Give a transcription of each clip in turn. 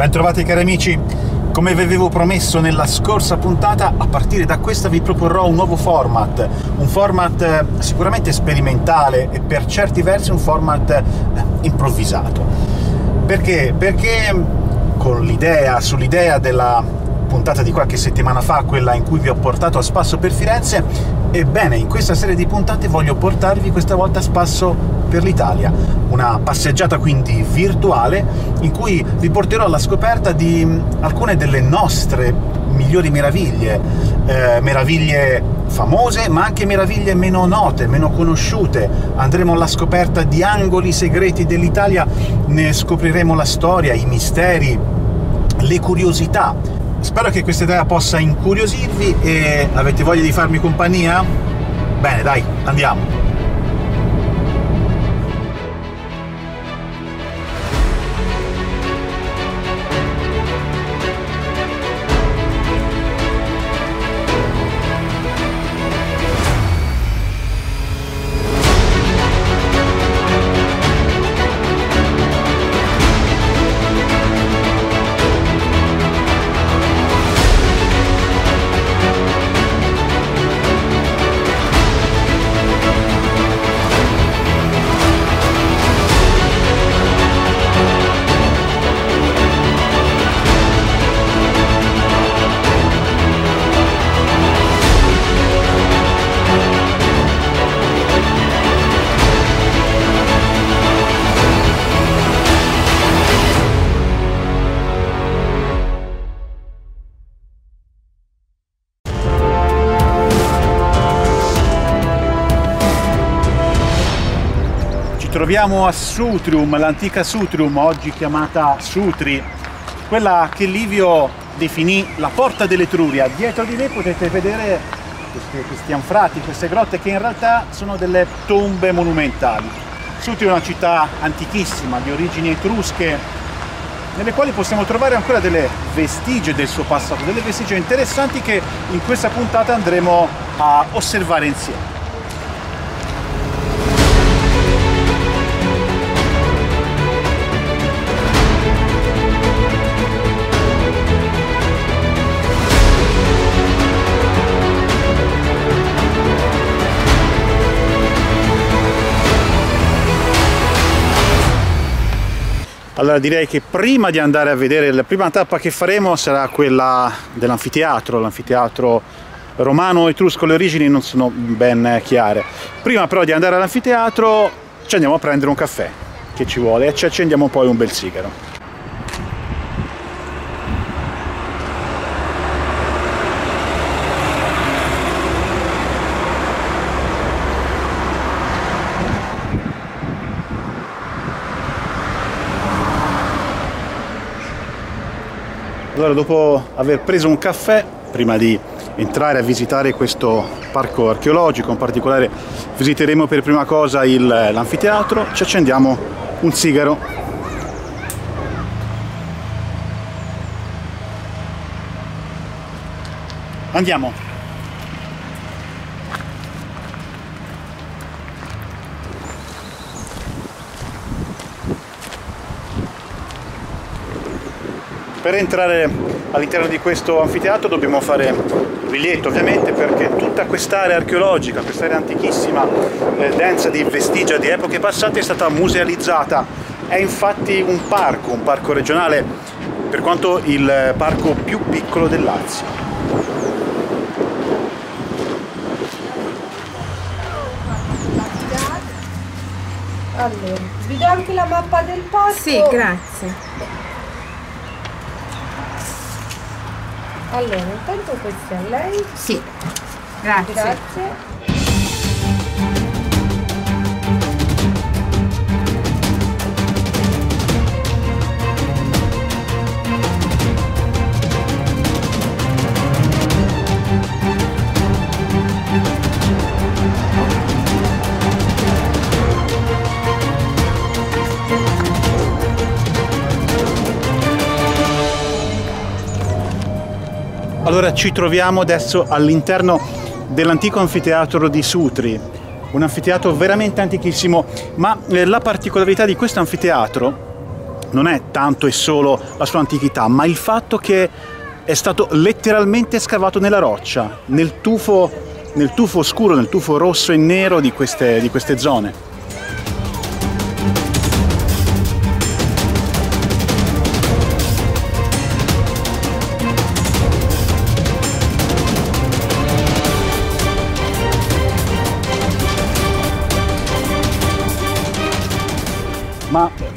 Bentrovati cari amici, come vi avevo promesso nella scorsa puntata, a partire da questa vi proporrò un nuovo format, un format eh, sicuramente sperimentale e per certi versi un format eh, improvvisato. Perché? Perché con l'idea, sull'idea della puntata di qualche settimana fa, quella in cui vi ho portato a spasso per Firenze, ebbene in questa serie di puntate voglio portarvi questa volta a spasso per l'Italia, una passeggiata quindi virtuale in cui vi porterò alla scoperta di alcune delle nostre migliori meraviglie, eh, meraviglie famose ma anche meraviglie meno note, meno conosciute. Andremo alla scoperta di angoli segreti dell'Italia, ne scopriremo la storia, i misteri, le curiosità. Spero che questa idea possa incuriosirvi e avete voglia di farmi compagnia? Bene, dai, andiamo! Troviamo a Sutrium, l'antica Sutrium, oggi chiamata Sutri, quella che Livio definì la porta dell'Etruria. Dietro di me potete vedere questi, questi anfratti, queste grotte che in realtà sono delle tombe monumentali. Sutri è una città antichissima, di origini etrusche, nelle quali possiamo trovare ancora delle vestigie del suo passato, delle vestigie interessanti che in questa puntata andremo a osservare insieme. Allora direi che prima di andare a vedere, la prima tappa che faremo sarà quella dell'anfiteatro, l'anfiteatro romano etrusco, le origini non sono ben chiare. Prima però di andare all'anfiteatro ci andiamo a prendere un caffè, che ci vuole, e ci accendiamo poi un bel sigaro. Allora dopo aver preso un caffè, prima di entrare a visitare questo parco archeologico, in particolare visiteremo per prima cosa l'anfiteatro, ci accendiamo un sigaro. Andiamo! Per entrare all'interno di questo anfiteatro dobbiamo fare biglietto ovviamente perché tutta quest'area archeologica, quest'area antichissima, eh, densa di vestigia di epoche passate è stata musealizzata. È infatti un parco, un parco regionale, per quanto il parco più piccolo del Lazio. Allora, vi do anche la mappa del parco? Sì, grazie. Allora, intanto questa è lei. Sì, grazie. Grazie. Allora ci troviamo adesso all'interno dell'antico anfiteatro di Sutri, un anfiteatro veramente antichissimo, ma eh, la particolarità di questo anfiteatro non è tanto e solo la sua antichità, ma il fatto che è stato letteralmente scavato nella roccia, nel tufo, nel tufo scuro, nel tufo rosso e nero di queste, di queste zone.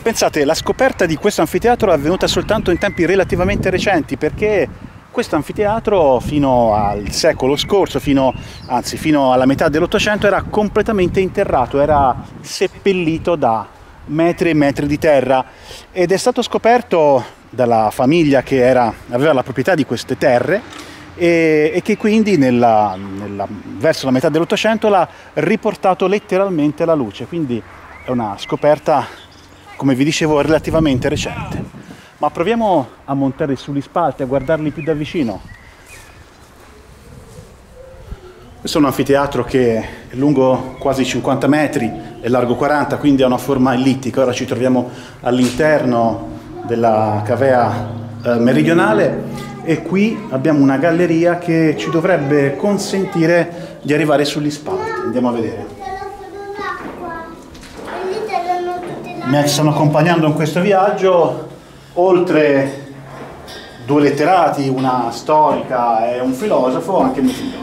Pensate, la scoperta di questo anfiteatro è avvenuta soltanto in tempi relativamente recenti, perché questo anfiteatro fino al secolo scorso, fino, anzi fino alla metà dell'Ottocento, era completamente interrato, era seppellito da metri e metri di terra ed è stato scoperto dalla famiglia che era, aveva la proprietà di queste terre e, e che quindi nella, nella, verso la metà dell'Ottocento l'ha riportato letteralmente alla luce. Quindi è una scoperta come vi dicevo relativamente recente. Ma proviamo a montare sugli spalti, a guardarli più da vicino. Questo è un anfiteatro che è lungo quasi 50 metri e largo 40, quindi ha una forma ellittica. Ora ci troviamo all'interno della cavea eh, meridionale e qui abbiamo una galleria che ci dovrebbe consentire di arrivare sugli spalti. Andiamo a vedere. Mi stanno accompagnando in questo viaggio, oltre due letterati, una storica e un filosofo, anche mio figlio.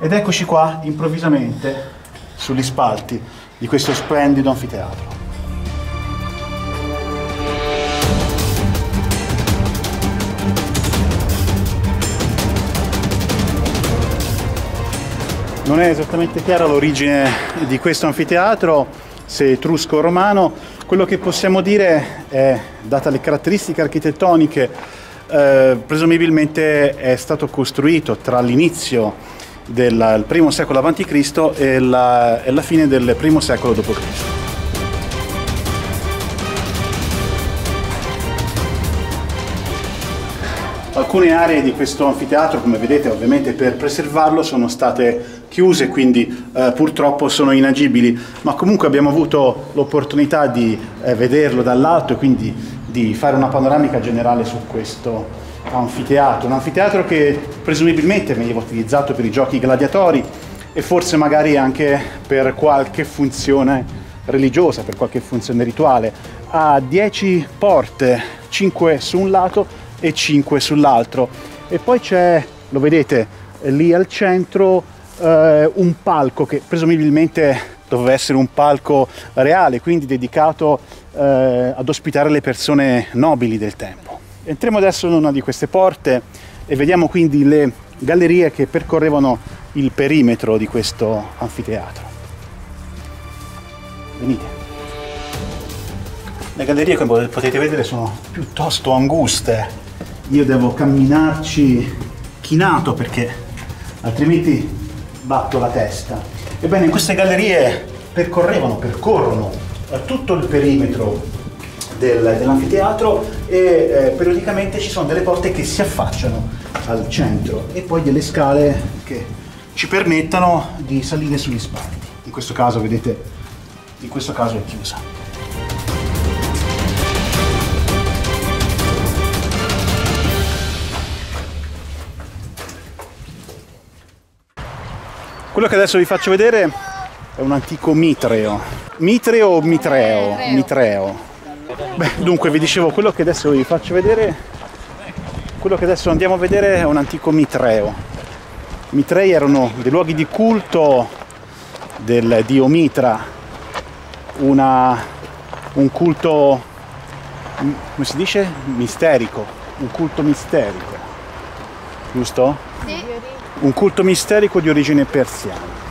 Ed eccoci qua, improvvisamente, sugli spalti di questo splendido anfiteatro. Non è esattamente chiara l'origine di questo anfiteatro, se etrusco o romano. Quello che possiamo dire è, data le caratteristiche architettoniche, eh, presumibilmente è stato costruito tra l'inizio del primo secolo a.C. e e la fine del primo secolo d.C. Alcune aree di questo anfiteatro, come vedete ovviamente per preservarlo, sono state chiuse, quindi eh, purtroppo sono inagibili, ma comunque abbiamo avuto l'opportunità di eh, vederlo dall'alto e quindi di fare una panoramica generale su questo anfiteatro. Un anfiteatro che presumibilmente veniva utilizzato per i giochi gladiatori e forse magari anche per qualche funzione religiosa, per qualche funzione rituale. Ha 10 porte, 5 su un lato e 5 sull'altro. E poi c'è, lo vedete, lì al centro eh, un palco che presumibilmente doveva essere un palco reale, quindi dedicato eh, ad ospitare le persone nobili del tempo. Entriamo adesso in una di queste porte e vediamo quindi le gallerie che percorrevano il perimetro di questo anfiteatro. Venite. Le gallerie, come potete vedere, sono piuttosto anguste, io devo camminarci chinato perché altrimenti batto la testa. Ebbene, queste gallerie percorrevano, percorrono eh, tutto il perimetro del, dell'anfiteatro e eh, periodicamente ci sono delle porte che si affacciano al centro e poi delle scale che ci permettano di salire sugli spalti. In questo caso, vedete, in questo caso è chiusa. Quello che adesso vi faccio vedere è un antico mitreo. Mitreo o mitreo? Mitreo. Beh, dunque vi dicevo, quello che adesso vi faccio vedere, quello che adesso andiamo a vedere è un antico mitreo. Mitrei erano dei luoghi di culto del dio Mitra, una, un culto, come si dice? Misterico, un culto misterico, giusto? Un culto misterico di origine persiana.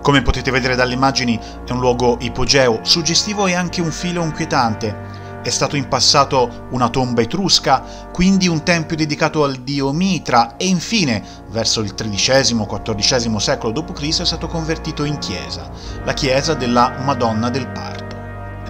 Come potete vedere dalle immagini è un luogo ipogeo, suggestivo e anche un filo inquietante. È stato in passato una tomba etrusca, quindi un tempio dedicato al dio Mitra e infine, verso il XIII-XIV secolo d.C. è stato convertito in chiesa, la chiesa della Madonna del Parto.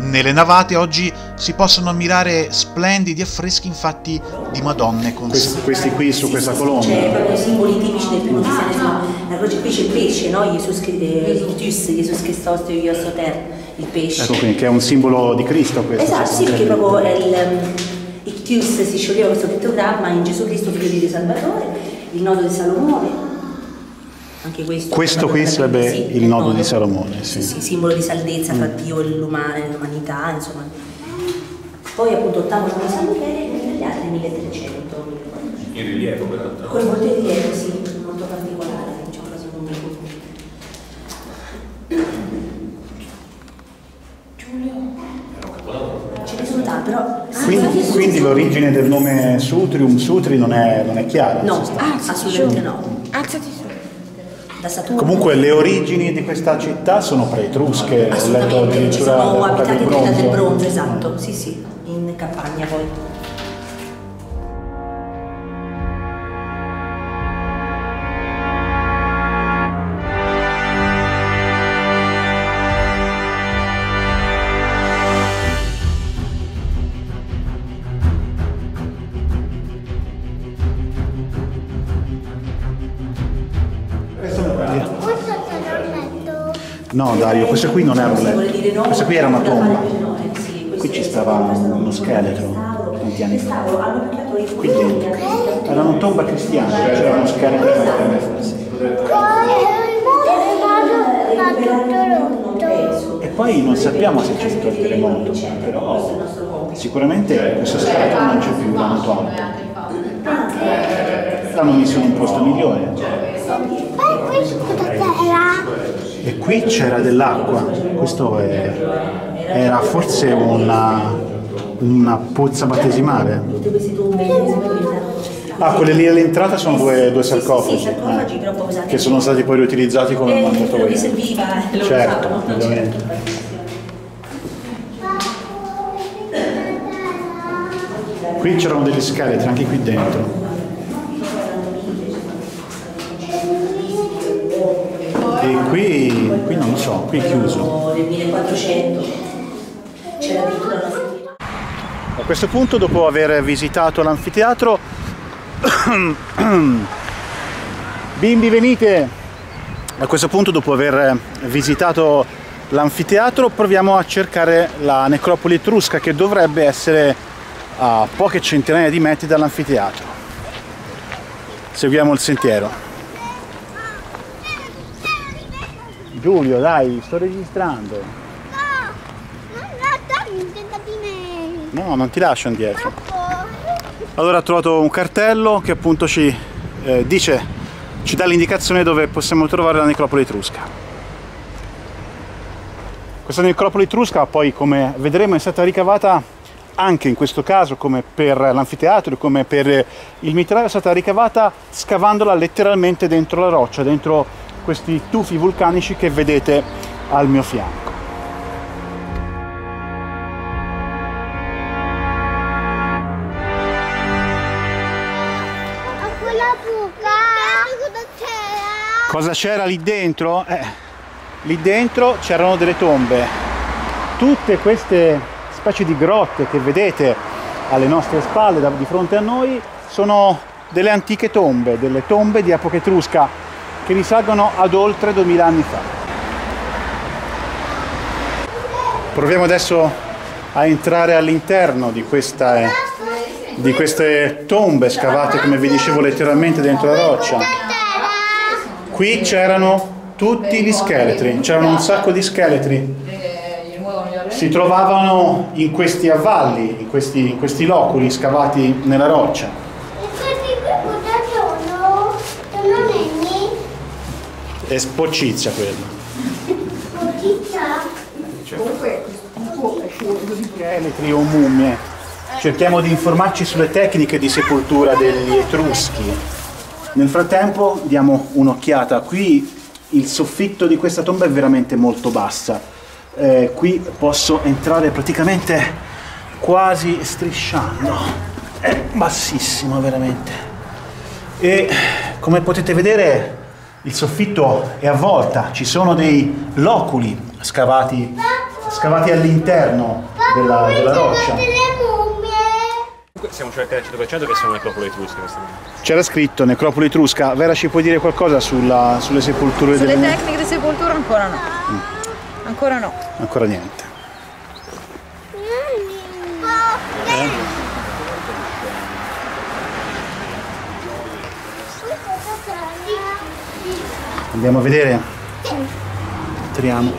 Nelle navate oggi si possono ammirare splendidi affreschi infatti di Madonne con Questi, questi qui su questa colonna. C'è proprio i simboli tipici del primo cristianesimo. La croce qui c'è il pesce, no? Jesus, eh, Ictus, Jesus Christos, Io Soter, il pesce. Ecco qui, che è un simbolo di Cristo questo. Esatto, sì, perché proprio è il Ictus si scioglieva questo pittogramma in Gesù Cristo, figlio di Dio Salvatore, il nodo di Salomone. Anche questo. Questo qui Sì, sarebbe il nodo di Salomone, sì. Sì, simbolo di salvezza fra Dio e l'uma- e l'umanità, insomma. Poi appunto ottavo nodo di San Michele e gli altri 1300. In rilievo peraltro. Con molto rilievo, sì, molto particolare, c'è quasi un Ce ne sono tanti, però... Quindi, quindi l'origine del nome Sutrium, Sutri, non è, non è chiara. No, sta- assolutamente no. Alzati. Da Saturno. Comunque le origini di questa città sono pre-etrusche, ho letto addirittura sono dell'epoca abitanti del bronzo, esatto, sì sì, in campagna poi. No Dario, questa qui non era un questa qui era una tomba. eh, Qui ci stava uno un scheletro, tanti anni fa. Restauro, hanno picchiato i Qui dentro. Era una tomba cristiana, c'era uno scheletro. E poi non sappiamo se c'è stato il terremoto, però sicuramente questo scheletro non c'è più, l'hanno tolto. L'hanno messo in un posto migliore. Poi questo cosa c'era? E qui c'era dell'acqua, questo è- era forse una, una pozza battesimale. Ah, quelle lì all'entrata sono due, due sarcofagi, Sì, sì, sarcofagi, eh, che sono stati poi riutilizzati come Eh, serviva, eh, Certo, ovviamente. Qui c'erano degli scheletri anche qui dentro. Qui, qui non lo so, qui è chiuso. Nel 1400 c'era addirittura una settimana. A questo punto, dopo aver visitato l'anfiteatro, bimbi venite! A questo punto, dopo aver visitato l'anfiteatro, proviamo a cercare la necropoli etrusca che dovrebbe essere a poche centinaia di metri dall'anfiteatro. Seguiamo il sentiero. Giulio, dai, sto registrando. No, non di me. No, non ti lascio indietro. Allora ho trovato un cartello che appunto ci eh, dice, ci dà l'indicazione dove possiamo trovare la necropoli etrusca. Questa necropoli etrusca poi, come vedremo, è stata ricavata anche in questo caso, come per l'anfiteatro, come per il mitraio, è stata ricavata scavandola letteralmente dentro la roccia, dentro questi tufi vulcanici che vedete al mio fianco. Cosa c'era lì dentro? Eh, lì dentro c'erano delle tombe. Tutte queste specie di grotte che vedete alle nostre spalle, da- di fronte a noi, sono delle antiche tombe, delle tombe di epoca etrusca che risalgono ad oltre 2000 anni fa. Proviamo adesso a entrare all'interno di, eh, di queste tombe scavate, come vi dicevo, letteralmente dentro la roccia. Qui c'erano tutti gli scheletri, c'erano un sacco di scheletri. Si trovavano in questi avvalli, in questi, in questi loculi scavati nella roccia. E questi qui cosa sono? Sono neni? È sporcizia quella. Cotizia? Scheletri o mummie. Cerchiamo di informarci sulle tecniche di sepoltura degli Etruschi. Nel frattempo diamo un'occhiata. Qui il soffitto di questa tomba è veramente molto bassa. Eh, qui posso entrare praticamente quasi strisciando. È bassissimo veramente. E come potete vedere il soffitto è a volta, ci sono dei loculi scavati scavati all'interno della, della roccia. Siamo certi al 100% che sono necropoli etrusche C'era scritto necropoli etrusca. Vera ci puoi dire qualcosa sulla- sulle sepolture Sulle delle tecniche di sepoltura ancora no. Ancora no. Ancora niente. Andiamo a vedere. Entriamo.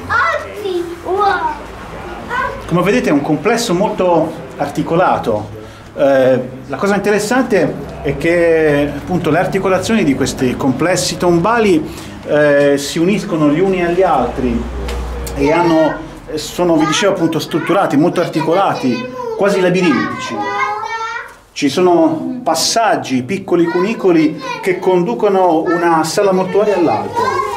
Come vedete è un complesso molto articolato. Eh, la cosa interessante è che appunto le articolazioni di questi complessi tombali eh, si uniscono gli uni agli altri e hanno, eh, sono, vi dicevo appunto, strutturati, molto articolati, quasi labirintici. Ci sono passaggi, piccoli cunicoli che conducono una sala mortuaria all'altra.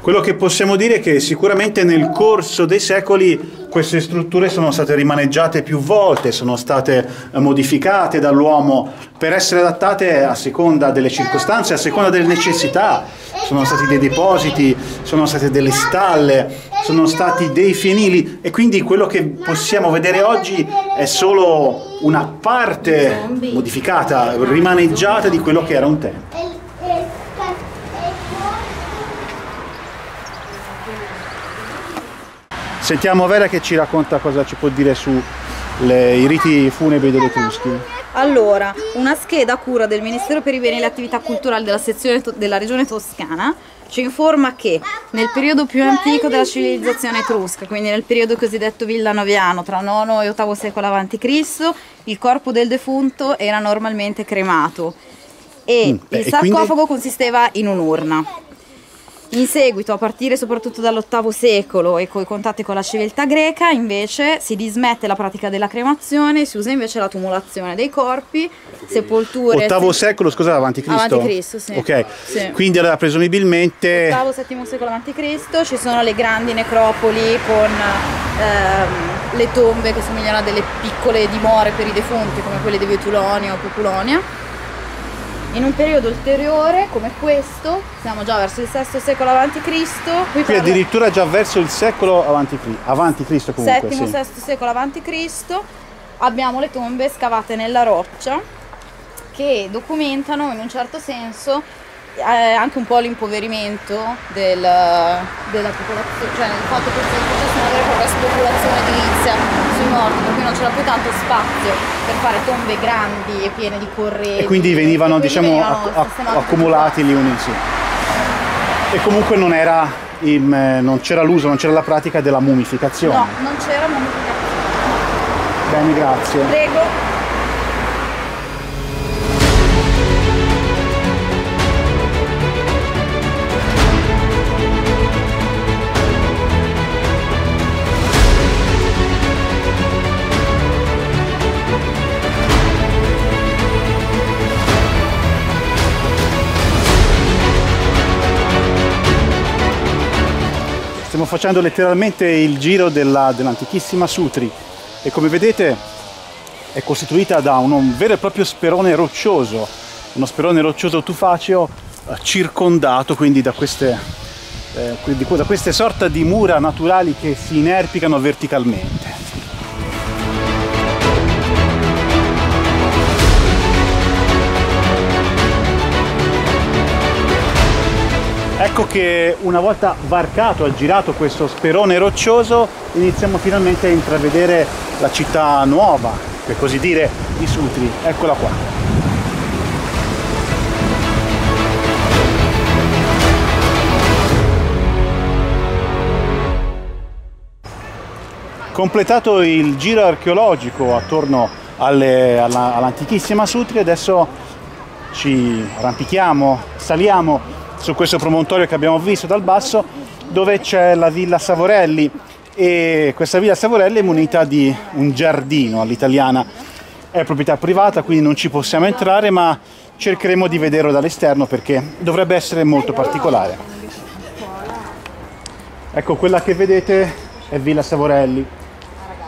Quello che possiamo dire è che sicuramente nel corso dei secoli queste strutture sono state rimaneggiate più volte, sono state eh, modificate dall'uomo per essere adattate a seconda delle circostanze, a seconda delle necessità. Sono stati dei depositi, sono state delle stalle, sono stati dei fienili e quindi quello che possiamo vedere oggi è solo una parte modificata, rimaneggiata di quello che era un tempo. E, e, e, Sentiamo Vera che ci racconta cosa ci può dire sui riti funebri degli Etruschi. Allora, una scheda a cura del Ministero per i beni e le attività culturali della sezione della regione toscana ci informa che nel periodo più antico della civilizzazione etrusca, quindi nel periodo cosiddetto villanoviano, tra IX e VIII secolo a.C., il corpo del defunto era normalmente cremato e Mm, beh, il e quindi- sarcofago consisteva in un'urna. In seguito, a partire soprattutto dall'VIII secolo e con i contatti con la civiltà greca, invece si dismette la pratica della cremazione, si usa invece la tumulazione dei corpi, sepolture. Ottavo secolo, scusa, avanti Cristo? Avanti Cristo, sì. Ok, Sì. quindi allora presumibilmente... VIII-VII secolo a.C. ci sono le grandi necropoli con ehm, le tombe che somigliano a delle piccole dimore per i defunti, come quelle di Vetulonia o Populonia. In un periodo ulteriore, come questo, siamo già verso il VI secolo a.C., qui Qui addirittura già verso il secolo avanti, avanti Cristo comunque, VII, sì. VI secolo a.C. abbiamo le tombe scavate nella roccia che documentano in un certo senso eh, anche un po' l'impoverimento del- della popolazione, cioè il fatto che si facesse una vera e propria spopolazione edilizia sui morti, per cui non c'era più tanto spazio per fare tombe grandi e piene di corredi. E quindi venivano, e quindi diciamo, venivano acc- accumulati lì uniti. E comunque non, era in- eh, non c'era l'uso, non c'era la pratica della mummificazione. No, non c'era mummificazione. Bene, grazie. Prego. Stiamo facendo letteralmente il giro della- dell'antichissima Sutri e come vedete è costituita da un, un vero e proprio sperone roccioso, uno sperone roccioso tufaceo eh, circondato quindi da queste, eh, da queste sorta di mura naturali che si inerpicano verticalmente. Ecco che una volta varcato, aggirato questo sperone roccioso, iniziamo finalmente a intravedere la città nuova, per così dire, di Sutri. Eccola qua. Completato il giro archeologico attorno all'antichissima Sutri, adesso ci arrampichiamo, saliamo su questo promontorio che abbiamo visto dal basso dove c'è la villa Savorelli e questa villa Savorelli è munita di un giardino all'italiana. È proprietà privata, quindi non ci possiamo entrare, ma cercheremo di vederlo dall'esterno perché dovrebbe essere molto particolare. Ecco, quella che vedete è Villa Savorelli,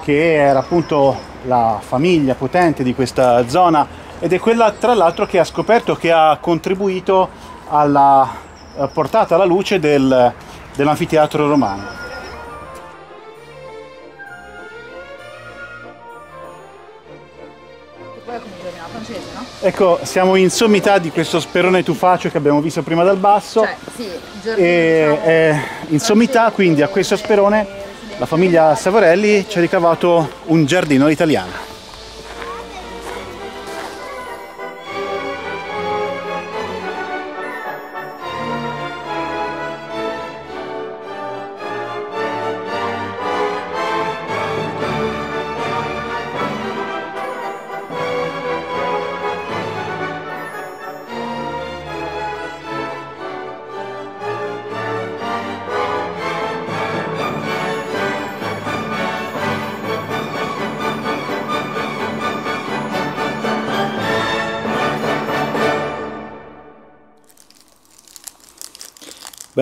che era appunto la famiglia potente di questa zona ed è quella tra l'altro che ha scoperto, che ha contribuito alla eh, portata alla luce del, dell'anfiteatro romano. Ecco, siamo in sommità di questo sperone tufaccio che abbiamo visto prima dal basso. Cioè, sì, giorni, e, diciamo, in sommità quindi a questo sperone la famiglia Savorelli ci ha ricavato un giardino all'italiana.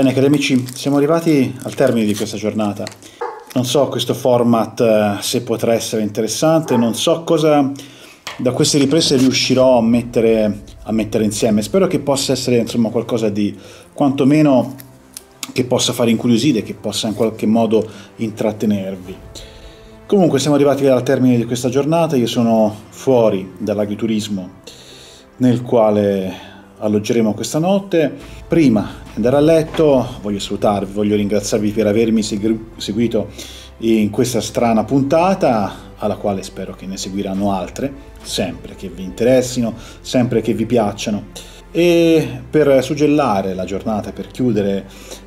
Bene cari amici, siamo arrivati al termine di questa giornata. Non so questo format eh, se potrà essere interessante, non so cosa da queste riprese riuscirò a mettere, a mettere insieme. Spero che possa essere insomma qualcosa di quantomeno che possa fare incuriosire, che possa in qualche modo intrattenervi. Comunque siamo arrivati al termine di questa giornata, io sono fuori dall'agriturismo nel quale alloggeremo questa notte. Prima di andare a letto voglio salutarvi, voglio ringraziarvi per avermi seguito in questa strana puntata alla quale spero che ne seguiranno altre, sempre che vi interessino, sempre che vi piacciono. E per suggellare la giornata, per chiudere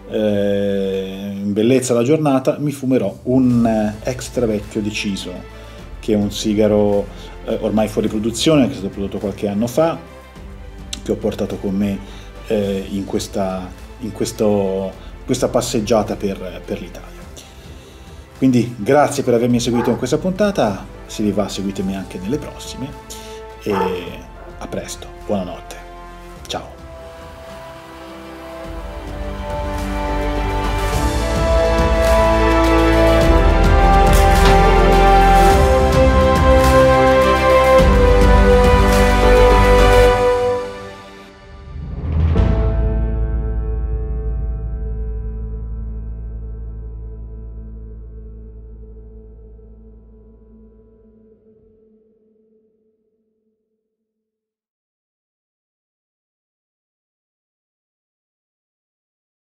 eh, in bellezza la giornata, mi fumerò un extra vecchio deciso, che è un sigaro eh, ormai fuori produzione, che è stato prodotto qualche anno fa, che ho portato con me eh, in, questa, in questo, questa passeggiata per, per l'Italia. Quindi grazie per avermi seguito in questa puntata, se vi va seguitemi anche nelle prossime e a presto, buonanotte, ciao.